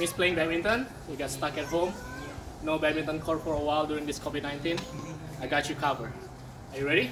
miss playing badminton, you got stuck at home, no badminton court for a while during this COVID-19, I got you covered. Are you ready?